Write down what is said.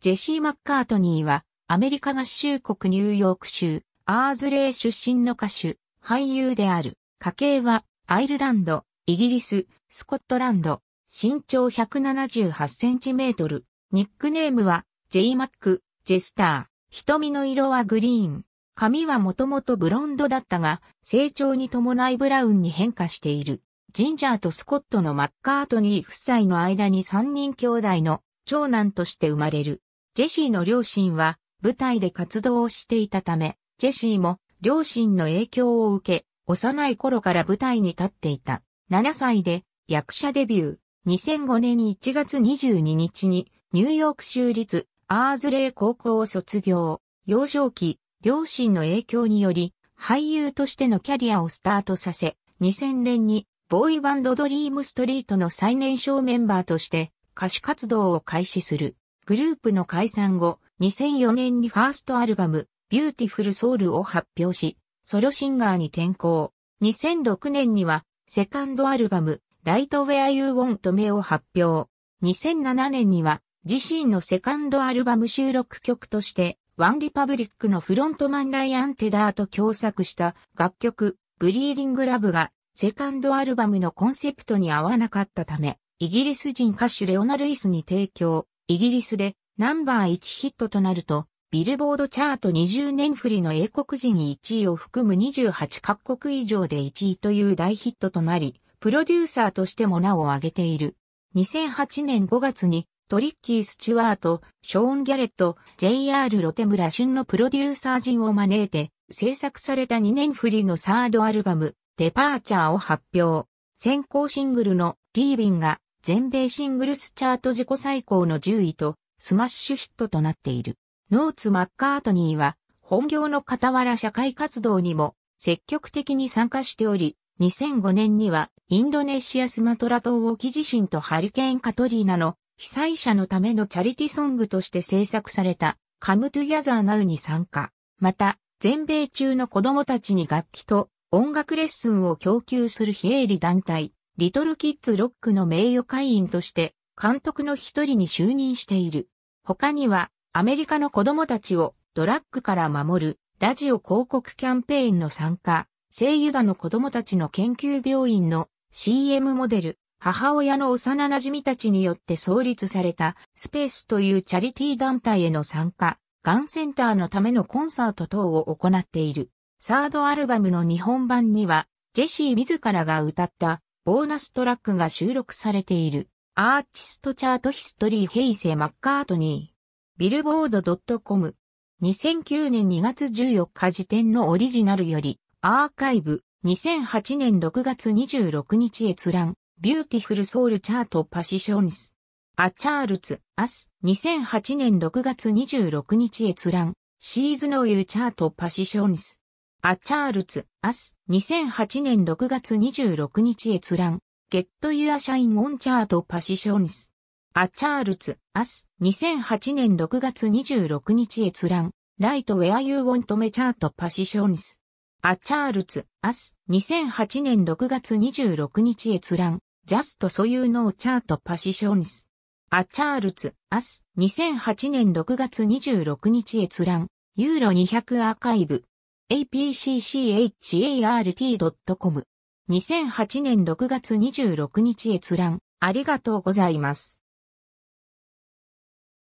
ジェシー・マッカートニーは、アメリカ合衆国ニューヨーク州、アーズレー出身の歌手、俳優である。家系は、アイルランド、イギリス、スコットランド、身長178センチメートル。ニックネームは、ジェイ・マック、ジェスター。瞳の色はグリーン。髪はもともとブロンドだったが、成長に伴いブラウンに変化している。ジンジャーとスコットのマッカートニー夫妻の間に3人兄弟の長男として生まれる。ジェシーの両親は舞台で活動をしていたため、ジェシーも両親の影響を受け、幼い頃から舞台に立っていた。7歳で役者デビュー。2005年1月22日にニューヨーク州立アーズレー高校を卒業。幼少期、両親の影響により俳優としてのキャリアをスタートさせ、2000年にボーイバンドドリームストリートの最年少メンバーとして歌手活動を開始する。グループの解散後、2004年にファーストアルバム、 Beautiful Soul を発表し、ソロシンガーに転向。2006年には、セカンドアルバム、 Right Where You Want Me を発表。2007年には、自身のセカンドアルバム収録曲として、ワンリパブリックのフロントマンライアンテダーと共作した楽曲、 Bleeding Love が、セカンドアルバムのコンセプトに合わなかったため、イギリス人歌手レオナ・ルイスに提供。イギリスでナンバー1ヒットとなると、ビルボードチャート20年振りの英国人1位を含む28カ国以上で1位という大ヒットとなり、プロデューサーとしても名を挙げている。2008年5月にトリッキー・スチュワート、ショーン・ギャレット、JR ロテムら旬のプロデューサー陣を招いて制作された2年振りのサードアルバム、 Departure を発表。先行シングルの Leavin' が全米シングルスチャート自己最高の10位とスマッシュヒットとなっている。ノーツ・マッカートニーは本業の傍ら社会活動にも積極的に参加しており、2005年にはインドネシアスマトラ島沖地震とハリケーンカトリーナの被災者のためのチャリティソングとして制作されたカムトゥギャザーナウに参加。また、全米中の子供たちに楽器と音楽レッスンを供給する非営利団体、リトルキッズロックの名誉会員として監督の一人に就任している。他にはアメリカの子供たちをドラッグから守るラジオ広告キャンペーンの参加、聖ユダの子供たちの研究病院の CM モデル、母親の幼馴染たちによって創立されたスペースというチャリティー団体への参加、ガンセンターのためのコンサート等を行っている。サードアルバムの日本版には、ジェシー自らが歌ったボーナストラックが収録されている。 Artist Chart History ジェシー・マッカートニー。 Billboard .com。2009年2月14日時点のオリジナルより、アーカイブ、2008年6月26日閲覧、 Beautiful Soul Chart Positions。 aCharts、us、2008年6月26日閲覧、 She's No You Chart Positions。aCharts、us、2008年6月26日閲覧、 Get Your Shine On Chart Positions。 aCharts、us、2008年6月26日閲覧、 Right Where You Want Me Chart Positions。 aCharts、us、2008年6月26日閲覧、 Just So You Know Chart Positions。 aCharts、us、2008年6月26日閲覧、ユーロ200アーカイブ。apccHart.com 2008年6月26日閲覧ありがとうございます。